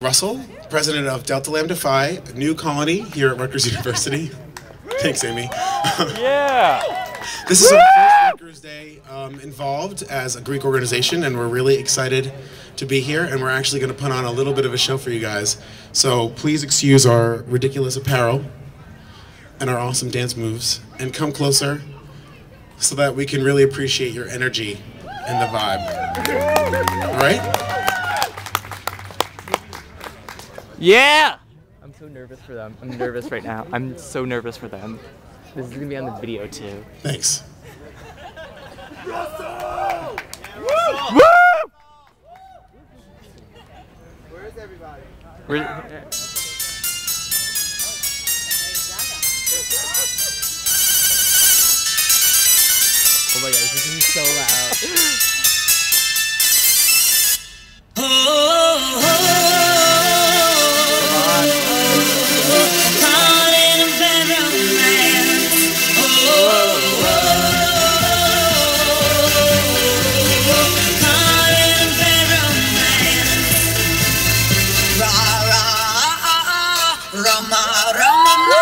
Russell, president of Delta Lambda Phi, a new colony here at Rutgers University. Thanks, Amy. Yeah. This is our first Rutgers Day um, involved as a Greek organization, and we're really excited to be here. And we're actually going to put on a little bit of a show for you guys. So please excuse our ridiculous apparel and our awesome dance moves, and come closer so that we can really appreciate your energy and the vibe. All right? Yeah. I'm so nervous for them. I'm nervous right now. I'm so nervous for them. This is gonna be on the video too. Thanks. Woo! Where's everybody? We're- Oh my god, this is so loud. You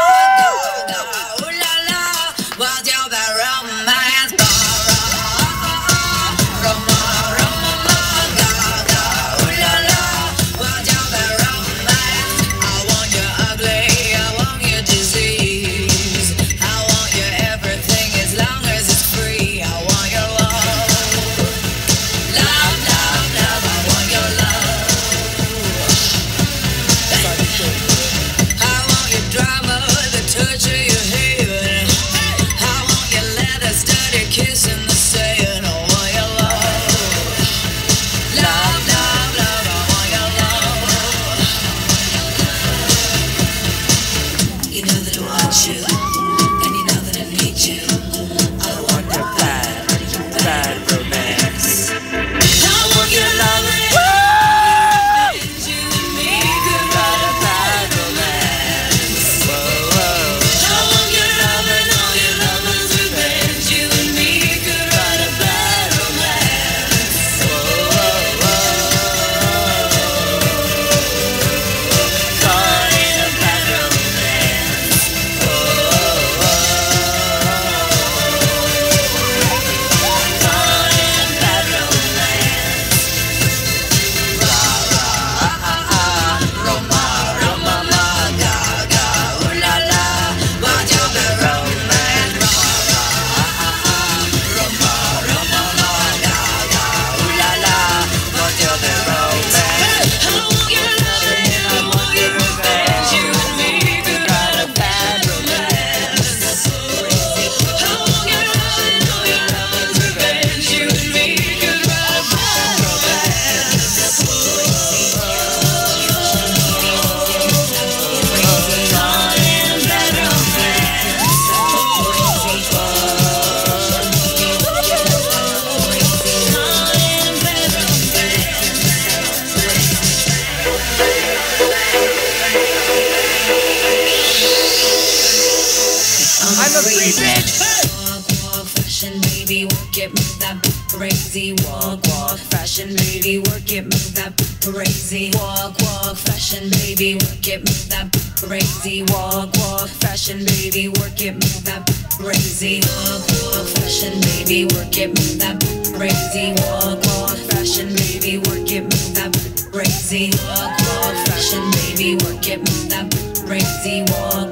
I'm a free bitch. Walk, walk, fashion, baby, work it, move that crazy. Walk, walk, fashion, baby, work it, move that crazy. Walk, walk, fashion, baby, work it, move that crazy. Walk, walk, fashion, baby, work it, move that crazy. Walk, walk, fashion, baby, work it, move that crazy. Walk, walk, fashion, baby, work it, move that crazy. Walk, walk, fashion, baby, work it, move that crazy. Walk,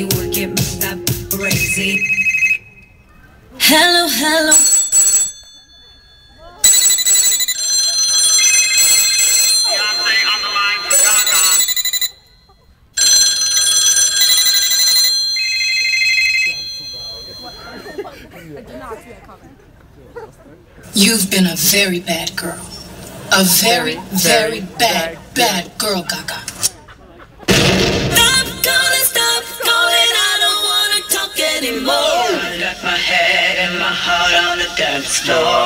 walk, fashion, baby, work it, move that crazy. Hello, hello. Beyonce on the line for Gaga. You've been a very bad girl. A very, very bad, bad girl, Gaga. Wanna